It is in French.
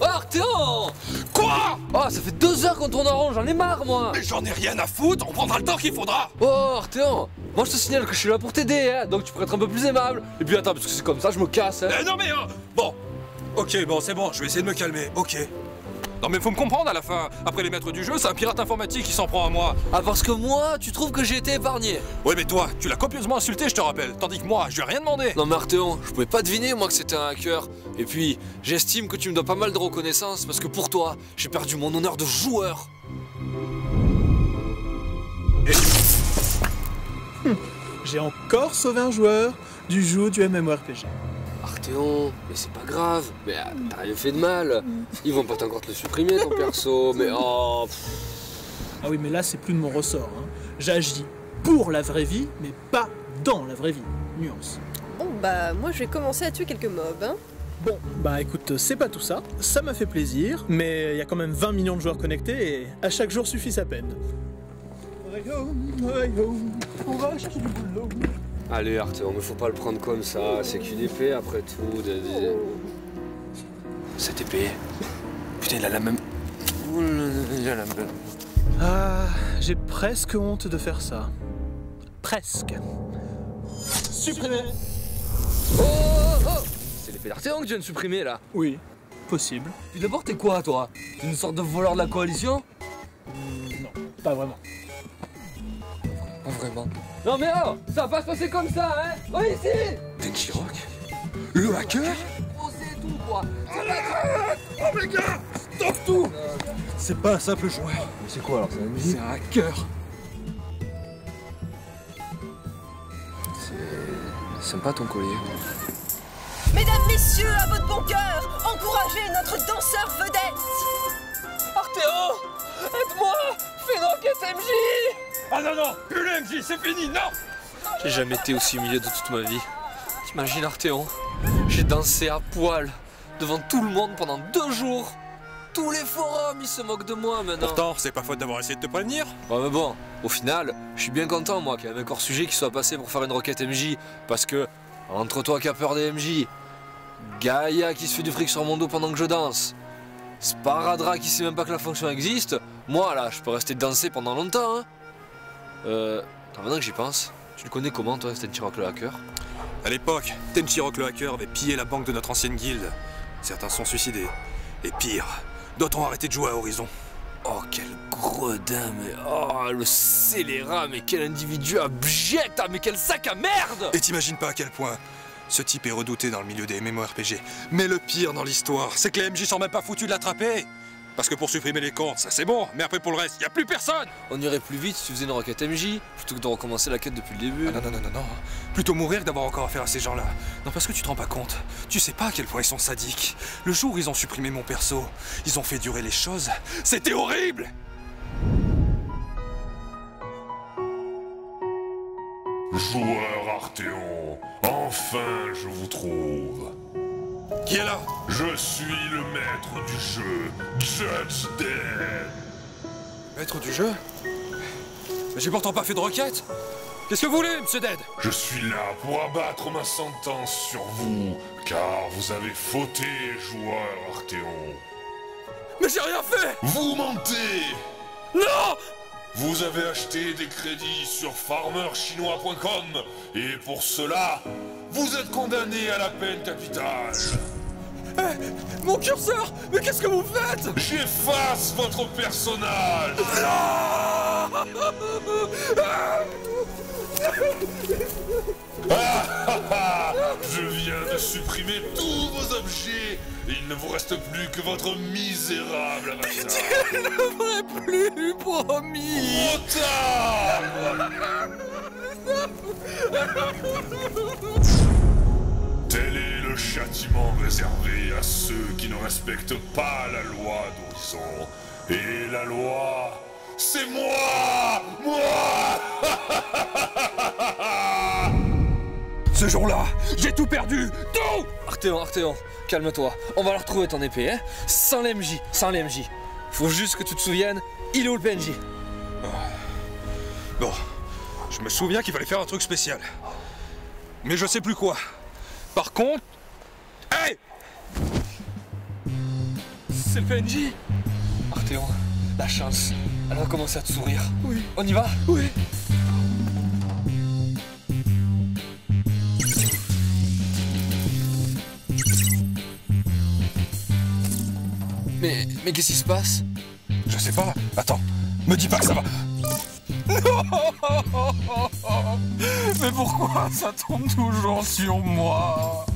Oh, Arthéon Quoi? Oh, ça fait deux heures qu'on tourne en rond, j'en ai marre, moi! Mais j'en ai rien à foutre, on prendra le temps qu'il faudra! Oh, Arthéon Moi, je te signale que je suis là pour t'aider, hein, donc tu pourrais être un peu plus aimable. Et puis attends, parce que c'est comme ça, je me casse, hein. Non mais... euh, bon. Ok, bon, c'est bon, je vais essayer de me calmer, ok. Non mais faut me comprendre à la fin. Après les maîtres du jeu, c'est un pirate informatique qui s'en prend à moi. Ah, parce que moi, tu trouves que j'ai été épargné Ouais mais toi, tu l'as copieusement insulté, je te rappelle. Tandis que moi, je lui ai rien demandé. Non mais Arthéon, je pouvais pas deviner moi que c'était un hacker. Et puis, j'estime que tu me dois pas mal de reconnaissance parce que pour toi, j'ai perdu mon honneur de joueur. J'ai encore sauvé un joueur du jeu du MMORPG. Arthéon, mais c'est pas grave. Mais euh, t'as rien fait de mal. Ils vont pas t'encore te le supprimer ton perso. Mais oh. pff. Ah oui, mais là, c'est plus de mon ressort. hein. J'agis pour la vraie vie, mais pas dans la vraie vie. Nuance. Bon, bah, moi, je vais commencer à tuer quelques mobs, hein. Bon, bah écoute, c'est pas tout ça. Ça m'a fait plaisir, mais il y a quand même 20 millions de joueurs connectés et à chaque jour suffit sa peine. On va chercher du boulot. Allez Arthéon, mais faut pas le prendre comme ça. C'est qu'une épée après tout. Cette épée. Putain, il a la même. Là là, Il a la même. Ah, j'ai presque honte de faire ça. Presque. Supprimé Oh, oh, oh C'est l'épée d'Arthéon que tu viens de supprimer là. Oui, possible. Puis d'abord, t'es quoi toi? T'es une sorte de voleur de la coalition? Non, pas vraiment. Pas vraiment. Non mais oh Ça va pas se passer comme ça, hein. Oh ici. Tenchi Rock Le hacker. Procès et tout quoi. Oh les gars. Stop tout. C'est pas un simple joueur. C'est quoi alors C'est un C'est un hacker. Sympa ton collier. Mesdames, messieurs, à votre bon cœur, encouragez notre danseur vedette. Arthéon Aide-moi. Fais une enquête MJ Ah non non Plus le MJ, c'est fini, non J'ai jamais été aussi humilié de toute ma vie. T'imagines Arthéon J'ai dansé à poil devant tout le monde pendant deux jours. Tous les forums, ils se moquent de moi maintenant. Pourtant, c'est pas faute d'avoir essayé de te prévenir. Ouais mais bon, au final, je suis bien content moi qu'il y ait un encore sujet qui soit passé pour faire une requête MJ. Parce que, entre toi qui as peur des MJ, Gaïa qui se fait du fric sur mon dos pendant que je danse, Sparadra qui sait même pas que la fonction existe, moi là, je peux rester danser pendant longtemps. Hein. Euh, maintenant que j'y pense, tu le connais comment toi, Stenchi Rock le hacker? À l'époque, Tenchi Rock le hacker avait pillé la banque de notre ancienne guilde. Certains sont suicidés. Et pire, d'autres ont arrêté de jouer à Horizon. Oh quel gredin, mais oh le scélérat, mais quel individu abject, ah, mais quel sac à merde Et t'imagines pas à quel point ce type est redouté dans le milieu des MMORPG. Mais le pire dans l'histoire, c'est que les MJ sont même pas foutus de l'attraper. Parce que pour supprimer les comptes, ça c'est bon, mais après pour le reste, y a plus personne On irait plus vite si tu faisais une requête MJ, plutôt que de recommencer la quête depuis le début. Ah non, non, non, non, non. Plutôt mourir que d'avoir encore affaire à ces gens-là. Non, parce que tu te rends pas compte. Tu sais pas à quel point ils sont sadiques. Le jour où ils ont supprimé mon perso, ils ont fait durer les choses. C'était horrible Joueur Arthéon, enfin je vous trouve. Qui est là? Je suis le maître du jeu, Judge Dead. Maître du jeu? Mais j'ai pourtant pas fait de requête. Qu'est-ce que vous voulez, monsieur Dead? Je suis là pour abattre ma sentence sur vous, car vous avez fauté, joueur Arthéon. Mais j'ai rien fait! Vous mentez! Non! Vous avez acheté des crédits sur farmerchinois.com, et pour cela, vous êtes condamné à la peine capitale. Mon curseur Mais qu'est-ce que vous faites? J'efface votre personnage. Ah, Je viens de supprimer tous vos objets. Et il ne vous reste plus que votre misérable avatar. J'aurais plus promis. Trop tard châtiment réservé à ceux qui ne respectent pas la loi d'Horizon. Et la loi, c'est moi Moi Ce jour-là, j'ai tout perdu Tout Arthéon, Arthéon, calme-toi. On va la retrouver ton épée, hein Sans l'MJ, sans l'MJ. Faut juste que tu te souviennes, il est où le PNJ Bon, je me souviens qu'il fallait faire un truc spécial. Mais je sais plus quoi. Par contre... Hey C'est le PNJ Arthéon, la chance. Elle va commencer à te sourire? Oui. On y va? Oui. Mais, mais qu'est-ce qui se passe? Je sais pas. Attends, me dis pas que ça va. Mais pourquoi ça tombe toujours sur moi?